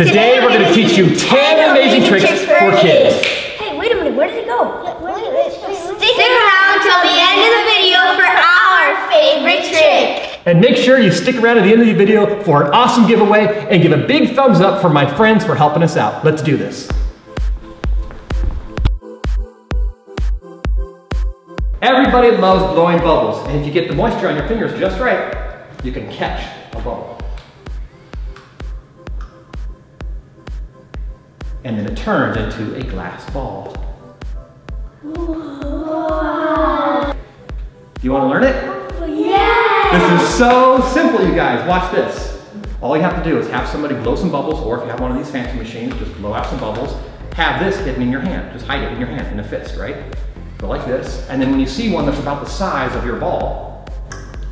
Today we're gonna teach you 10 amazing tricks for kids. Hey, wait a minute, where did it go? Stick around till the end of the video for our favorite trick. And make sure you stick around to the end of the video for an awesome giveaway and give a big thumbs up for my friends for helping us out. Let's do this. Everybody loves blowing bubbles, and if you get the moisture on your fingers just right, you can catch a bubble. And then it turns into a glass ball. Do you want to learn it? This is so simple, you guys. Watch this. All you have to do is have somebody blow some bubbles, or if you have one of these fancy machines, just blow out some bubbles. Have this hidden in your hand. Just hide it in your hand, in a fist, right? Go like this. And then when you see one that's about the size of your ball,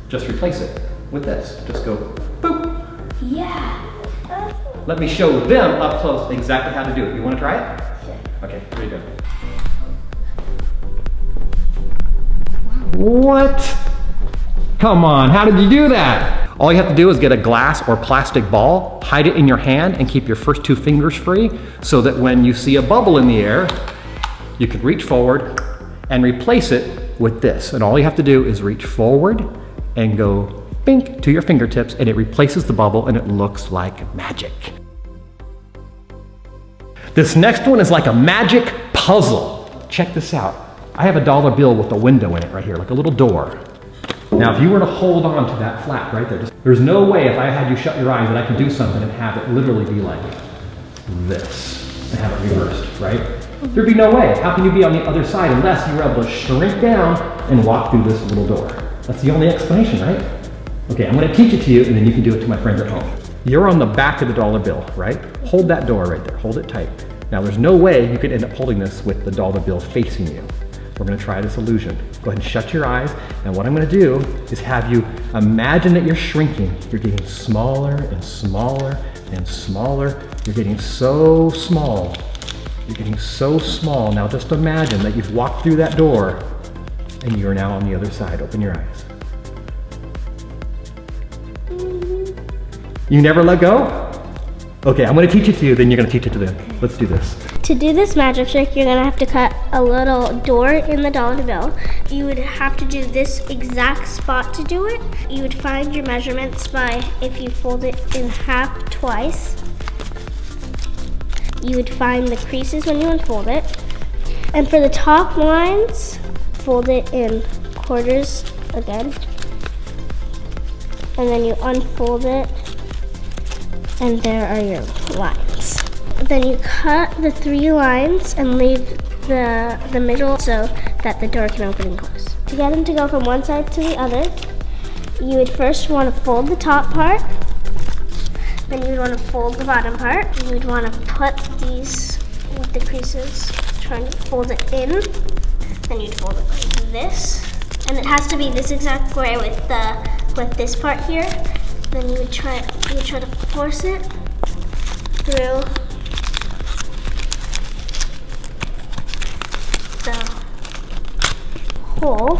just replace it with this. Just go boop. Yeah. Let me show them up close exactly how to do it. You want to try it? Yeah. Okay, here you go. What? Come on, how did you do that? All you have to do is get a glass or plastic ball, hide it in your hand, and keep your first two fingers free so that when you see a bubble in the air, you can reach forward and replace it with this. And all you have to do is reach forward and go bink to your fingertips, and it replaces the bubble and it looks like magic. This next one is like a magic puzzle. Check this out. I have a dollar bill with a window in it right here, like a little door. Now, if you were to hold on to that flap right there, just, there's no way if I had you shut your eyes that I could do something and have it literally be like this and have it reversed, right? There'd be no way. How can you be on the other side unless you were able to shrink down and walk through this little door? That's the only explanation, right? Okay, I'm gonna teach it to you and then you can do it to my friends at home. You're on the back of the dollar bill, right? Hold that door right there, hold it tight. Now there's no way you could end up holding this with the dollar bill facing you. We're gonna try this illusion. Go ahead and shut your eyes, and what I'm gonna do is have you imagine that you're shrinking. You're getting smaller and smaller and smaller. You're getting so small. You're getting so small. Now just imagine that you've walked through that door and you're now on the other side. Open your eyes. You never let go? Okay, I'm gonna teach it to you, then you're gonna teach it to them. Let's do this. To do this magic trick, you're gonna have to cut a little door in the dollar bill. You would have to do this exact spot to do it. You would find your measurements by if you fold it in half twice. You would find the creases when you unfold it. And for the top lines, fold it in quarters again. And then you unfold it and there are your lines. Then you cut the three lines and leave the, the middle so that the door can open and close. To get them to go from one side to the other, you would first want to fold the top part, then you would want to fold the bottom part. You would want to put these with the creases, trying to fold it in, then you'd fold it like this. And it has to be this exact way with the with this part here then you would try you would try to force it through the hole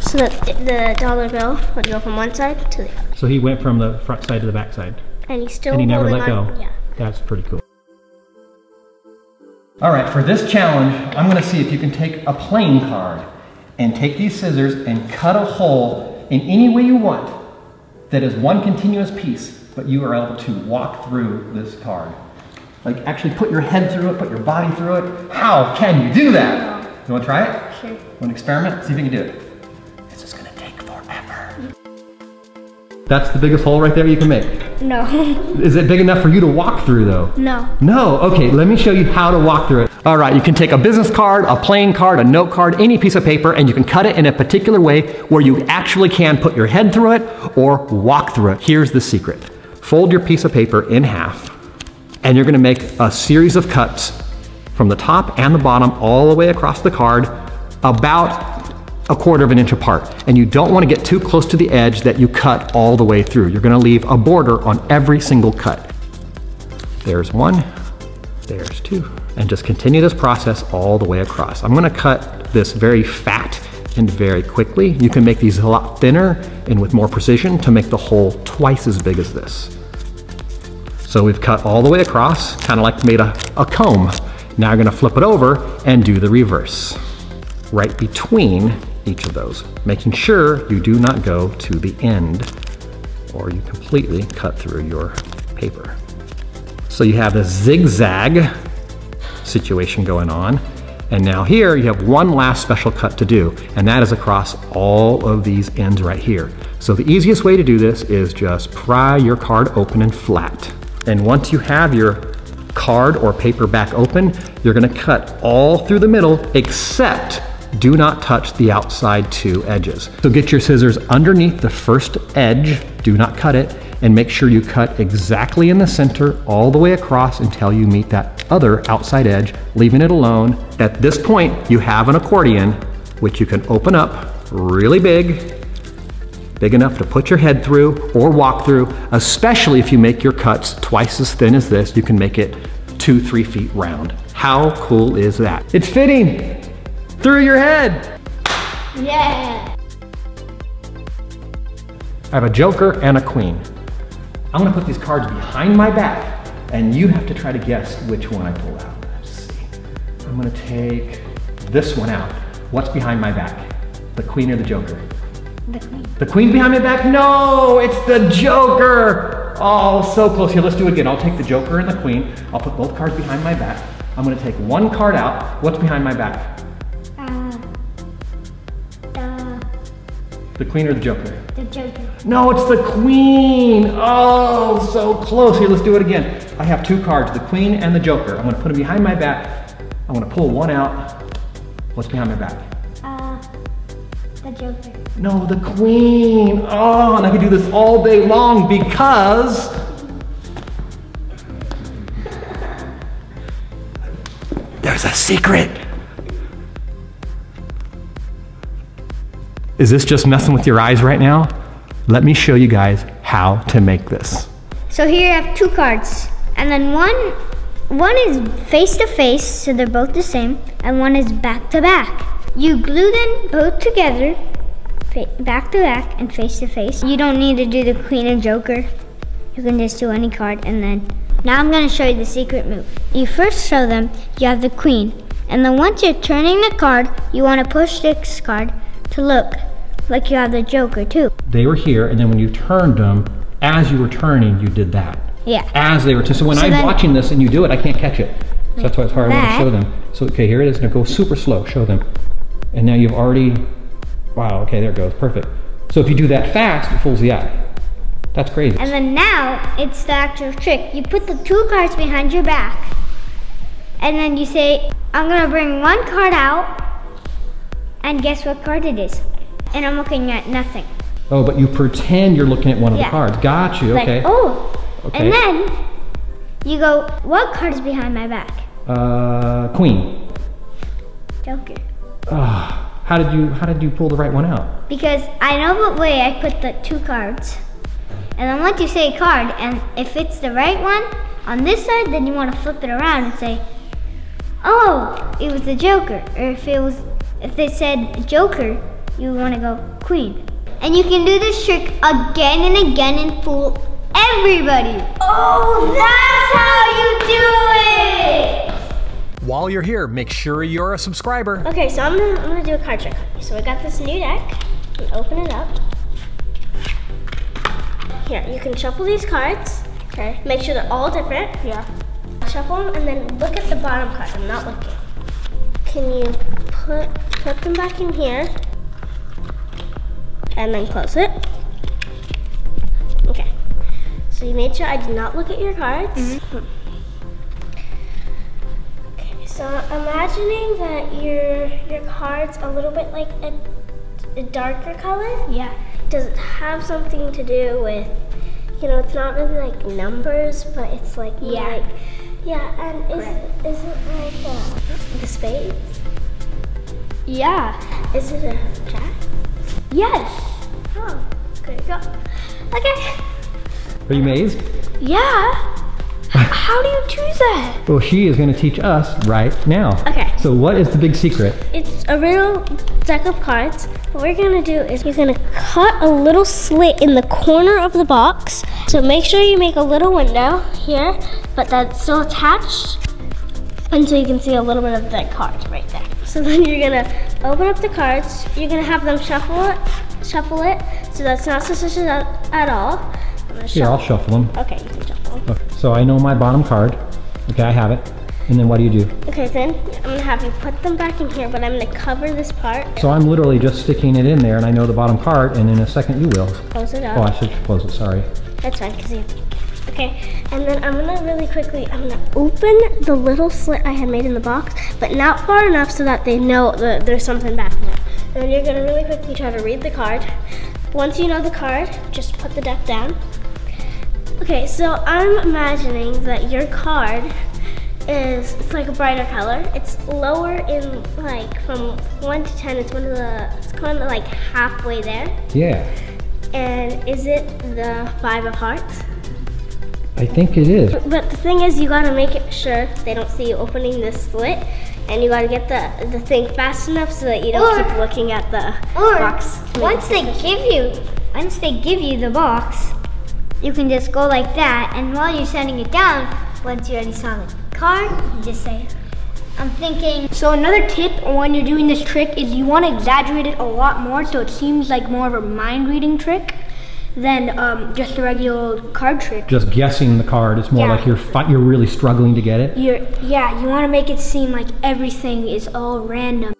so that the dollar bill would go from one side to the other. So he went from the front side to the back side. And he's still And he never let go. Yeah. That's pretty cool. All right, for this challenge, I'm gonna see if you can take a playing card and take these scissors and cut a hole in any way you want that is one continuous piece, but you are able to walk through this card. Like actually put your head through it, put your body through it. How can you do that? You wanna try it? Sure. Want to experiment? See if you can do it. This is gonna take forever. That's the biggest hole right there you can make. No. Is it big enough for you to walk through though? no. No, okay, let me show you how to walk through it. All right, you can take a business card, a playing card, a note card, any piece of paper, and you can cut it in a particular way where you actually can put your head through it or walk through it. Here's the secret. Fold your piece of paper in half, and you're gonna make a series of cuts from the top and the bottom all the way across the card, about a quarter of an inch apart. And you don't want to get too close to the edge that you cut all the way through. You're going to leave a border on every single cut. There's one, there's two. And just continue this process all the way across. I'm going to cut this very fat and very quickly. You can make these a lot thinner and with more precision to make the hole twice as big as this. So we've cut all the way across, kind of like made a, a comb. Now you're gonna flip it over and do the reverse. Right between each of those, making sure you do not go to the end or you completely cut through your paper. So you have this zigzag situation going on. And now here you have one last special cut to do, and that is across all of these ends right here. So the easiest way to do this is just pry your card open and flat. And once you have your card or paper back open, you're gonna cut all through the middle except do not touch the outside two edges. So get your scissors underneath the first edge, do not cut it, and make sure you cut exactly in the center all the way across until you meet that other outside edge, leaving it alone. At this point, you have an accordion, which you can open up really big, big enough to put your head through or walk through, especially if you make your cuts twice as thin as this, you can make it two, three feet round. How cool is that? It's fitting through your head. Yeah. I have a joker and a queen. I'm gonna put these cards behind my back and you have to try to guess which one I pull out. Let's see. I'm gonna take this one out. What's behind my back? The queen or the joker? The queen. The queen behind my back? No, it's the joker. Oh, so close. Here, let's do it again. I'll take the joker and the queen. I'll put both cards behind my back. I'm gonna take one card out. What's behind my back? Uh, the, The queen or the joker? the Joker. No, it's the queen. Oh, so close. Here, let's do it again. I have two cards, the queen and the joker. I'm gonna put them behind my back. I'm gonna pull one out. What's behind my back? Uh, the Joker. No, the queen. Oh, and I could do this all day long because there's a secret. Is this just messing with your eyes right now? Let me show you guys how to make this. So here you have two cards, and then one, one is face to face, so they're both the same, and one is back to back. You glue them both together, back to back and face to face. You don't need to do the Queen and Joker. You can just do any card, and then now I'm gonna show you the secret move. You first show them you have the Queen, and then once you're turning the card, you want to push this card to look like you have the Joker too. They were here, and then when you turned them, as you were turning, you did that. Yeah. As they were, so when So I'm watching this and you do it, I can't catch it. So that's why it's hard. I want to show them. So okay, here it is. Now go super slow. Show them. And now you've already. Wow. Okay, there it goes. Perfect. So if you do that fast, it fools the eye. That's crazy. And then now it's the actual trick. You put the two cards behind your back, and then you say, I'm gonna bring one card out, and guess what card it is? And I'm looking at nothing. Oh, but you pretend you're looking at one of the cards. Got you. Like, Okay. oh. Okay. And then you go, what card is behind my back? Uh, Queen. Joker. Ah, how did you how did you pull the right one out? Because I know what way I put the two cards. And then once you say card, and if it's the right one on this side, then you want to flip it around and say, oh, it was the Joker. Or if it was, if they said Joker, you want to go Queen. And you can do this trick again and again and fool everybody. Oh, that's how you do it! While you're here, make sure you're a subscriber. Okay, so I'm gonna, I'm gonna do a card trick. So I got this new deck. Open it up. Here, you can shuffle these cards. Okay. Make sure they're all different. Yeah. Shuffle them and then look at the bottom card. I'm not looking. Can you put put them back in here? And then close it. Okay. So you made sure I did not look at your cards. Hmm. Okay, so imagining that your your card's a little bit like a, a darker color. Yeah. Does it have something to do with, you know, it's not really like numbers, but it's like Yeah. like, yeah. And is it, is it like uh, the spades? Yeah. Is it a jack? Yes. Oh, there go. Okay. Are you amazed? Yeah. How do you choose that? Well, she is going to teach us right now. Okay. So what is the big secret? It's a real deck of cards, What we're gonna do is you're gonna cut a little slit in the corner of the box. So make sure you make a little window here, but that's still attached. And so you can see a little bit of the card right there. So then you're gonna open up the cards. You're gonna have them shuffle it, shuffle it, so that's not suspicious at, at all. I'm Here, I'll shuffle. shuffle them. Okay, you can shuffle them. Okay, So I know my bottom card. Okay, I have it. And then what do you do? Okay, then I'm gonna have you put them back in here, but I'm gonna cover this part. So I'm literally just sticking it in there and I know the bottom part and in a second you will. Close it up. Oh, I should close it, sorry. That's fine, because you Okay, and then I'm gonna really quickly, I'm gonna open the little slit I had made in the box, but not far enough so that they know that there's something back there. And then you're gonna really quickly try to read the card. Once you know the card, just put the deck down. Okay, so I'm imagining that your card is, it's like a brighter color. It's lower in like from one to 10, it's one of the, it's kind of like halfway there. Yeah, And is it the five of hearts? I think it is. But the thing is, you gotta make it sure they don't see you opening this slit, and you gotta get the the thing fast enough so that you don't Or- keep looking at the Or box. once they give you, once they give you the box, you can just go like that, and while you're setting it down, once you already saw the card, you just say, "I'm thinking." So another tip when you're doing this trick is you want to exaggerate it a lot more so it seems like more of a mind reading trick than um, just a regular card trick. Just guessing the card. It's more Yeah. like you're fi- you're really struggling to get it. You're, yeah, you want to make it seem like everything is all random.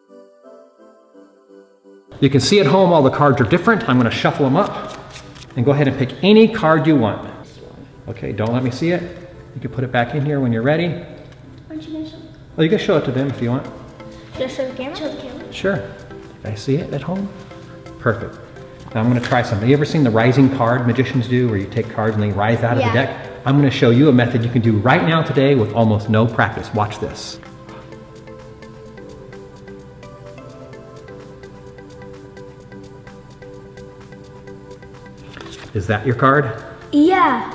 You can see at home all the cards are different. I'm going to shuffle them up and go ahead and pick any card you want. Okay, don't let me see it. You can put it back in here when you're ready. Oh, you can show it to them if you want. Just for the camera? Show the camera. Sure. I see it at home? Perfect. Now I'm going to try something. You ever seen the rising card magicians do where you take cards and they rise out of Yeah. the deck? I'm going to show you a method you can do right now today with almost no practice. Watch this. Is that your card? Yeah.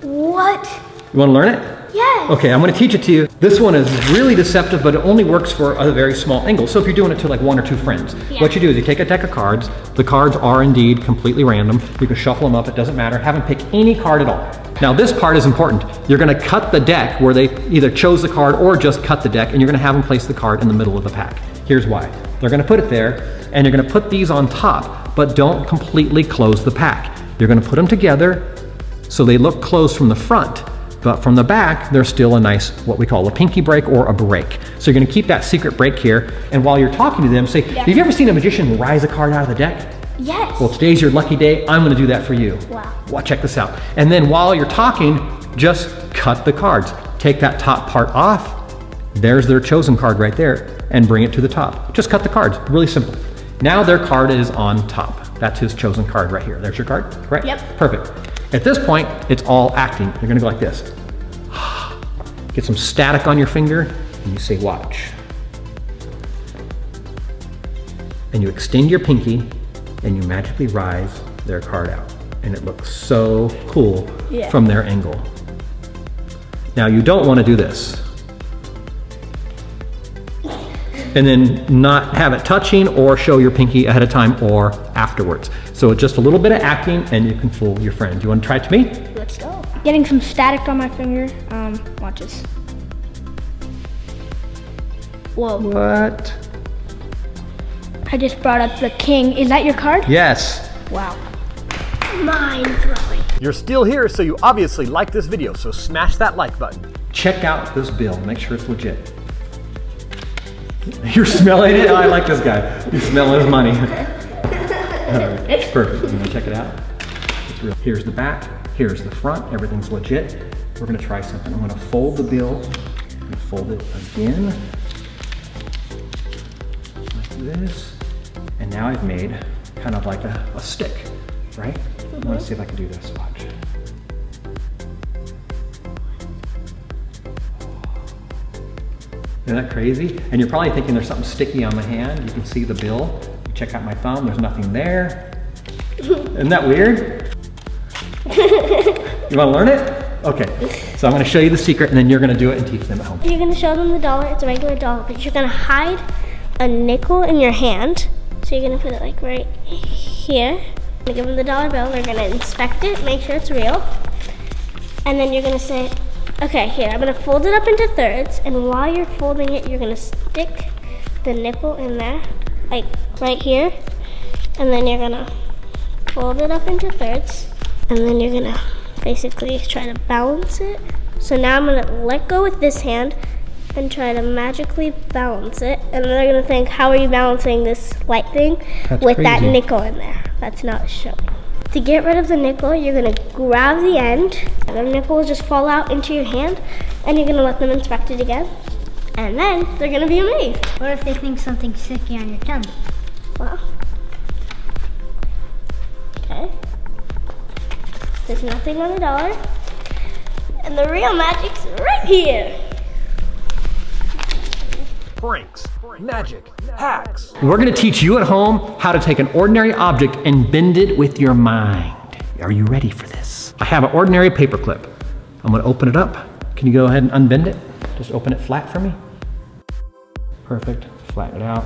What? You want to learn it? Okay, I'm going to teach it to you. This one is really deceptive, but it only works for a very small angle. So if you're doing it to like one or two friends, what you do is you take a deck of cards. The cards are indeed completely random. You can shuffle them up, it doesn't matter. Have them pick any card at all. Now this part is important. You're going to cut the deck where they either chose the card or just cut the deck, and you're going to have them place the card in the middle of the pack. Here's why. They're going to put it there, and you're going to put these on top, but don't completely close the pack. You're going to put them together so they look closed from the front, but from the back, there's still a nice, what we call a pinky break or a break. So you're gonna keep that secret break here, and while you're talking to them, say, have you ever seen a magician rise a card out of the deck? Yes. Well, today's your lucky day. I'm gonna do that for you. Wow. Well, check this out. And then while you're talking, just cut the cards. Take that top part off. There's their chosen card right there, and bring it to the top. Just cut the cards, really simple. Now their card is on top. That's his chosen card right here. There's your card, correct? Yep. Perfect. At this point, it's all acting. You're gonna go like this. Get some static on your finger, and you say, watch. And you extend your pinky, and you magically rise their card out. And it looks so cool Yeah. from their angle. Now, you don't wanna do this. And then not have it touching or show your pinky ahead of time or afterwards. So just a little bit of acting and you can fool your friend. You wanna try it to me? Let's go. Getting some static on my finger. Um, watch this. Whoa. What? I just brought up the king. Is that your card? Yes. Wow. Mind blowing. You're still here, so you obviously like this video, so smash that like button. Check out this bill, make sure it's legit. You're smelling it? I like this guy. He's smelling his money. It's perfect. You wanna check it out? It's real. Here's the back, here's the front, everything's legit. We're gonna try something. I'm gonna fold the bill, and fold it again. Like this. And now I've made kind of like a, a stick, right? I wanna uh-huh. see if I can do this, watch. Isn't that crazy? And you're probably thinking there's something sticky on my hand. You can see the bill. You check out my thumb, there's nothing there. Isn't that weird? you wanna learn it? Okay, so I'm gonna show you the secret and then you're gonna do it and teach them at home. You're gonna show them the dollar. It's a regular dollar, but you're gonna hide a nickel in your hand. So you're gonna put it like right here. Gonna give them the dollar bill. They're gonna inspect it, make sure it's real. And then you're gonna say, okay, here, I'm gonna fold it up into thirds. And while you're folding it, you're gonna stick the nickel in there, like right here. And then you're gonna fold it up into thirds. And then you're gonna basically try to balance it. So now I'm gonna let go with this hand and try to magically balance it. And they're gonna think, how are you balancing this light thing That's with that nickel in there? That's not showing. To get rid of the nickel, you're gonna grab the end, and the nickel will just fall out into your hand, and you're gonna let them inspect it again. And then they're gonna be amazed. What if they think something's sticky on your tongue? Well, Okay. There's nothing on the dollar. And the real magic's right here. pranks, magic, hacks. We're gonna teach you at home how to take an ordinary object and bend it with your mind. Are you ready for this? I have an ordinary paper clip. I'm gonna open it up. Can you go ahead and unbend it? Just open it flat for me. Perfect, flatten it out.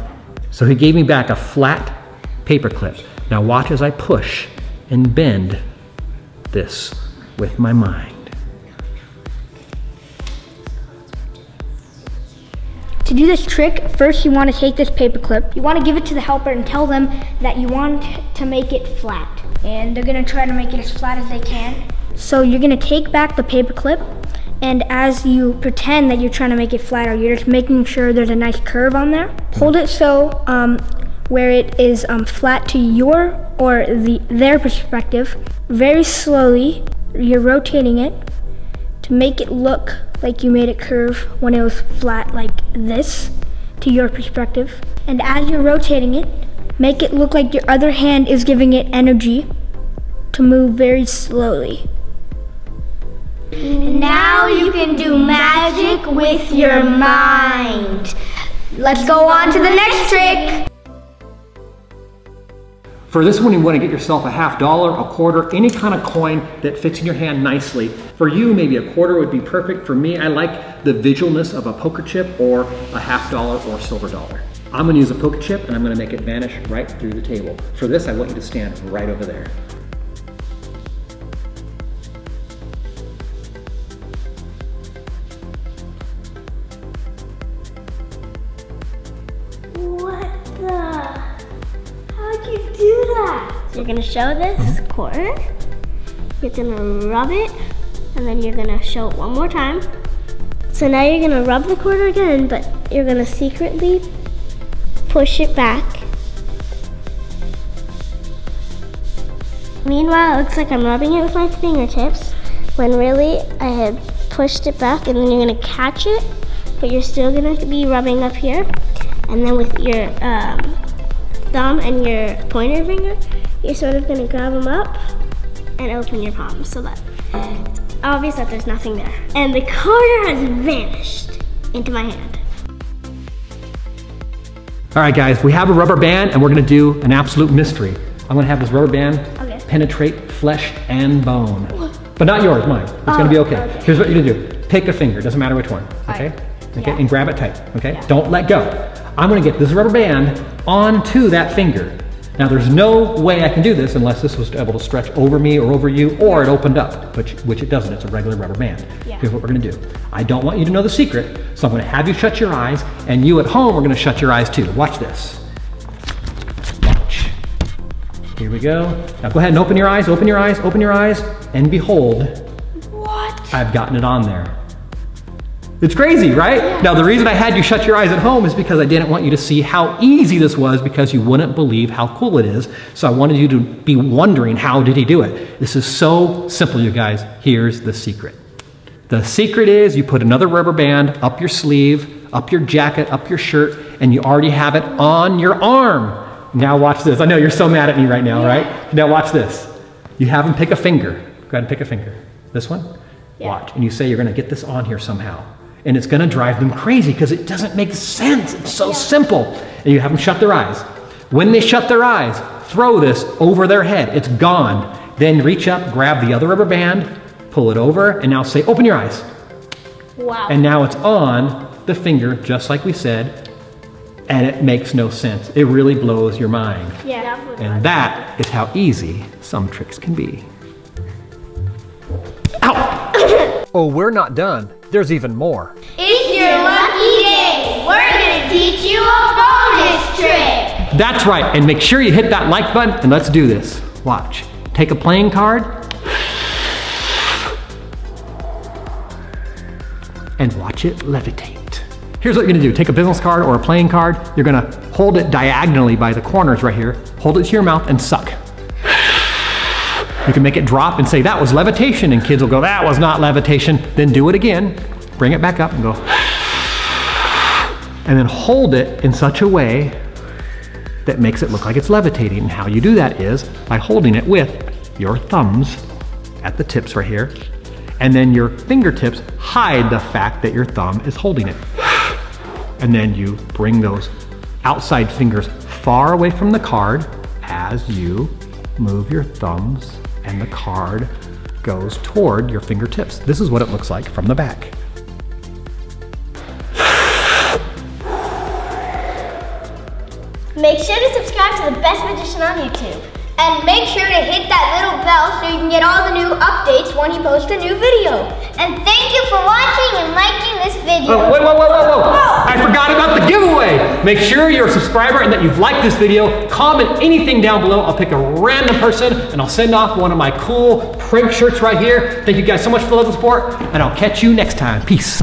So he gave me back a flat paper clip. Now watch as I push and bend this with my mind. To do this trick, first you want to take this paper clip. You want to give it to the helper and tell them that you want to make it flat. And they're going to try to make it as flat as they can. So you're going to take back the paper clip and as you pretend that you're trying to make it flatter, you're just making sure there's a nice curve on there. Hold it so um, where it is um, flat to your or the their perspective. Very slowly, you're rotating it to make it look like you made it curve when it was flat like this to your perspective. And as you're rotating it, make it look like your other hand is giving it energy to move very slowly. Now you can do magic with your mind. Let's go on to the next trick. For this one, you want to get yourself a half dollar, a quarter, any kind of coin that fits in your hand nicely. For you, maybe a quarter would be perfect. For me, I like the visualness of a poker chip or a half dollar or silver dollar. I'm going to use a poker chip and I'm going to make it vanish right through the table. For this, I want you to stand right over there. You're gonna show this quarter. You're gonna rub it, and then you're gonna show it one more time. So now you're gonna rub the quarter again, but you're gonna secretly push it back. Meanwhile, it looks like I'm rubbing it with my fingertips, when really I had pushed it back, and then you're gonna catch it, but you're still gonna be rubbing up here. And then with your um, thumb and your pointer finger, you're sort of gonna grab them up and open your palm so that it's obvious that there's nothing there. And the quarter has vanished into my hand. All right, guys, we have a rubber band and we're going to do an absolute mystery. I'm going to have this rubber band Okay. penetrate flesh and bone. But not yours, mine. It's going to be Oh, okay. okay. Here's what you're going to do pick a finger, doesn't matter which one, okay? Okay, and grab it tight, okay? Don't let go. I'm going to get this rubber band onto that finger. Now, there's no way I can do this unless this was able to stretch over me or over you, or it opened up, which, which it doesn't. It's a regular rubber band. Yeah. Here's what we're going to do. I don't want you to know the secret, so I'm going to have you shut your eyes, and you at home are going to shut your eyes too. Watch this. Watch. Here we go. Now go ahead and open your eyes, open your eyes, open your eyes, and behold, What? I've gotten it on there. It's crazy, right? Now, the reason I had you shut your eyes at home is because I didn't want you to see how easy this was because you wouldn't believe how cool it is. So I wanted you to be wondering, how did he do it? This is so simple, you guys. Here's the secret. The secret is you put another rubber band up your sleeve, up your jacket, up your shirt, and you already have it on your arm. Now watch this. I know you're so mad at me right now, right? Now watch this. You have him pick a finger. Go ahead and pick a finger. This one? Yeah. Watch. And you say you're going to get this on here somehow. And it's going to drive them crazy because it doesn't make sense. It's so simple. And you have them shut their eyes. When they shut their eyes, throw this over their head. It's gone. Then reach up, grab the other rubber band, pull it over, and now say, open your eyes. Wow. And now it's on the finger, just like we said. and it makes no sense. It really blows your mind. Yeah. And that is how easy some tricks can be. Oh, we're not done. There's even more. It's your lucky day. We're gonna teach you a bonus trick. That's right, and make sure you hit that like button and let's do this. Watch. Take a playing card and watch it levitate. Here's what you're gonna do. Take a business card or a playing card. You're gonna hold it diagonally by the corners right here. Hold it to your mouth and suck. You can make it drop and say, that was levitation, and kids will go, that was not levitation. Then do it again, bring it back up and go, and then hold it in such a way that makes it look like it's levitating. And how you do that is by holding it with your thumbs at the tips right here, and then your fingertips hide the fact that your thumb is holding it. And then you bring those outside fingers far away from the card as you move your thumbs and the card goes toward your fingertips. This is what it looks like from the back. Make sure to subscribe to the best magician on YouTube. And make sure to hit that little bell so you can get all the new updates when he posts a new video. And thank you for watching and liking this video. Oh, wait, whoa, whoa, whoa, whoa. I forgot about the giveaway. Make sure you're a subscriber and that you've liked this video. Comment anything down below. I'll pick a random person and I'll send off one of my cool prank shirts right here. Thank you guys so much for the love and support and I'll catch you next time. Peace.